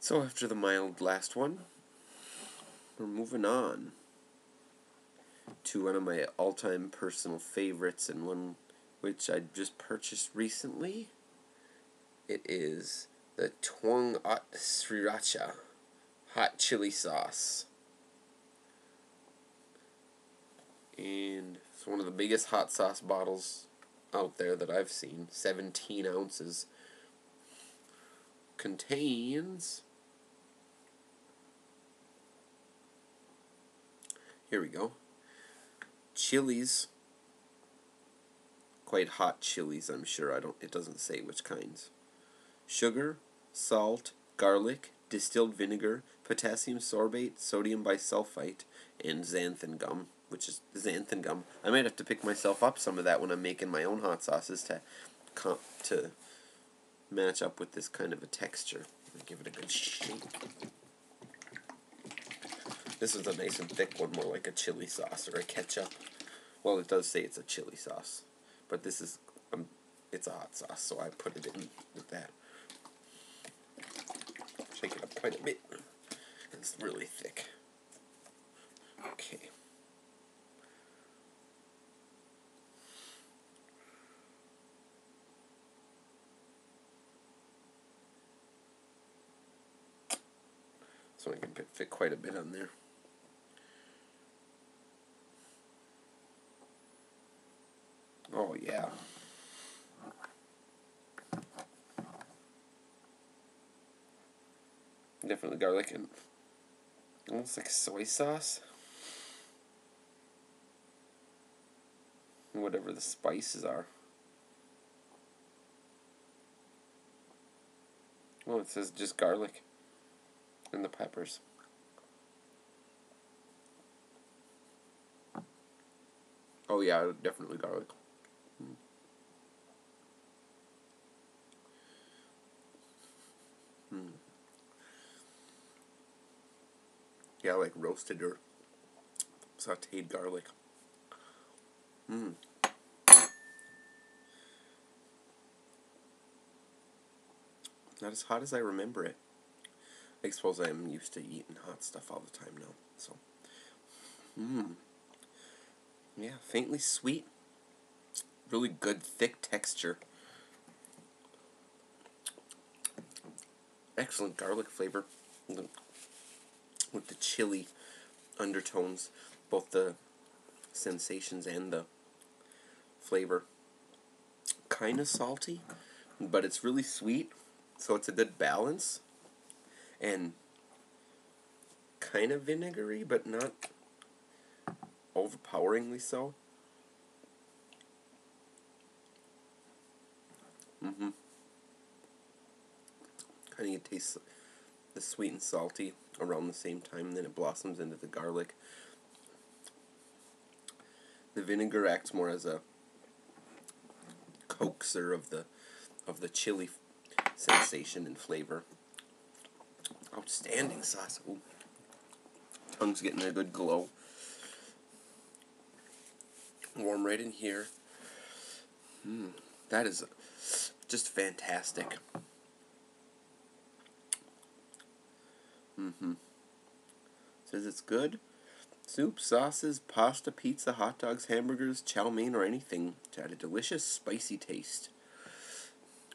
So after the mild last one, we're moving on to one of my all-time personal favorites and one which I just purchased recently. It is the Tuong Ot Sriracha hot chili sauce. And it's one of the biggest hot sauce bottles out there that I've seen. 17 ounces. Contains Here we go. Chilies. Quite hot chilies, I'm sure. I don't it doesn't say which kinds. Sugar, salt, garlic, distilled vinegar, potassium sorbate, sodium bisulfite, and xanthan gum, which is xanthan gum. I might have to pick myself up some of that when I'm making my own hot sauces to to match up with this kind of a texture. Give it a good shake. This is a nice and thick one, more like a chili sauce or a ketchup. Well, it does say it's a chili sauce, but this is um, it's a hot sauce, so I put it in with that. Shake it up quite a bit. It's really thick. Okay. So I can fit quite a bit on there. Oh, yeah. Definitely garlic and almost like soy sauce. Whatever the spices are. Well, it says just garlic and the peppers. Oh yeah, definitely garlic. Yeah, like roasted or sauteed garlic. Mmm. Not as hot as I remember it. I suppose I'm used to eating hot stuff all the time now. So, mmm. Yeah, faintly sweet. Really good, thick texture. Excellent garlic flavor with the chili undertones, both the sensations and the flavor. Kind of salty, but it's really sweet, so it's a good balance. And kind of vinegary, but not overpoweringly so. Mm-hmm. Kind of tastes the sweet and salty around the same time, and then it blossoms into the garlic. The vinegar acts more as a coaxer of the of the chili sensation and flavor. Outstanding sauce. Ooh. Tongue's getting a good glow. Warm right in here. Mm, that is just fantastic. Mm-hmm. Says it's good. Soup, sauces, pasta, pizza, hot dogs, hamburgers, chow mein, or anything to add a delicious, spicy taste.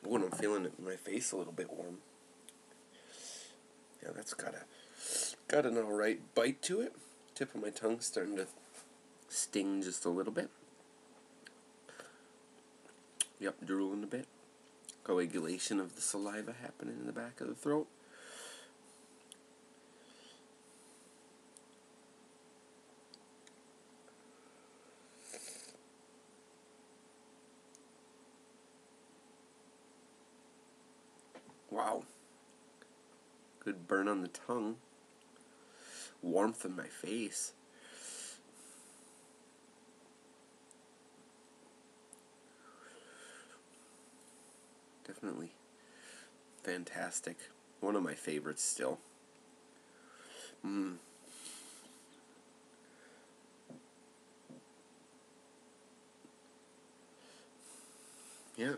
Oh, and I'm feeling in my face a little bit warm. Yeah, that's got a got an alright bite to it. Tip of my tongue starting to sting just a little bit. Yep, drooling a bit. Coagulation of the saliva happening in the back of the throat. Wow. Good burn on the tongue. Warmth in my face. Definitely fantastic. One of my favorites still. Mmm. Yeah.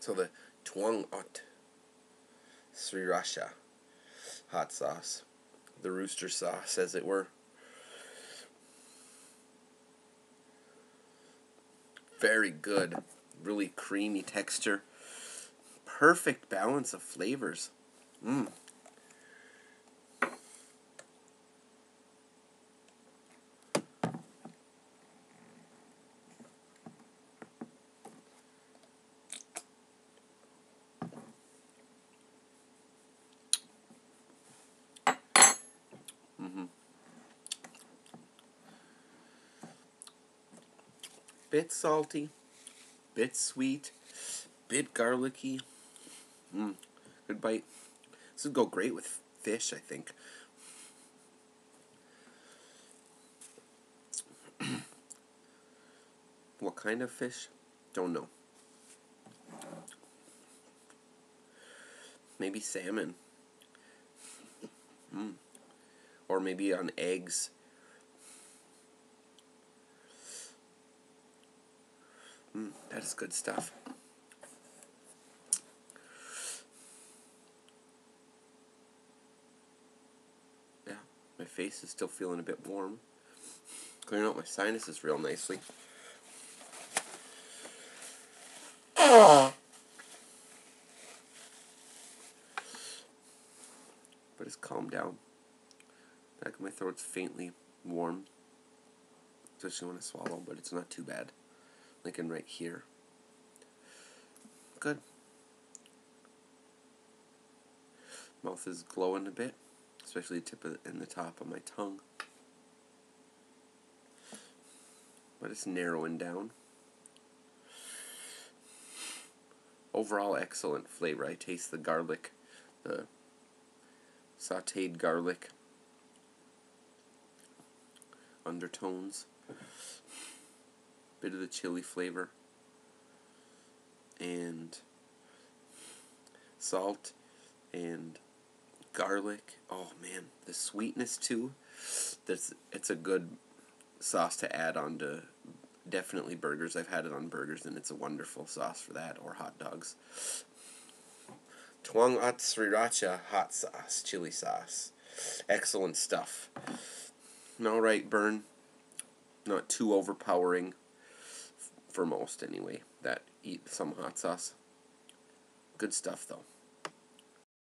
So the Tuong Ot Sriracha hot sauce. The rooster sauce, as it were. Very good. Really creamy texture. Perfect balance of flavors. Mmm. Mm-hmm. Bit salty, bit sweet, bit garlicky. Mmm, good bite. This would go great with fish, I think. what kind of fish? Don't know. Maybe salmon. Mm or maybe on eggs. Mm, that is good stuff. Yeah, my face is still feeling a bit warm. Clearing out my sinuses real nicely. But it's calmed down. Back of my throat's faintly warm. Especially when I swallow, but it's not too bad. In right here. Good. Mouth is glowing a bit, especially the tip and the top of my tongue. But it's narrowing down. Overall, excellent flavor. I taste the garlic, the sauteed garlic undertones, bit of the chili flavor, and salt and garlic. Oh man, the sweetness too. That's it's a good sauce to add on to definitely burgers. I've had it on burgers and it's a wonderful sauce for that or hot dogs. Tuong Ot Sriracha hot sauce, chili sauce. Excellent stuff. All right, burn. Not too overpowering for most anyway. That eat some hot sauce. Good stuff though.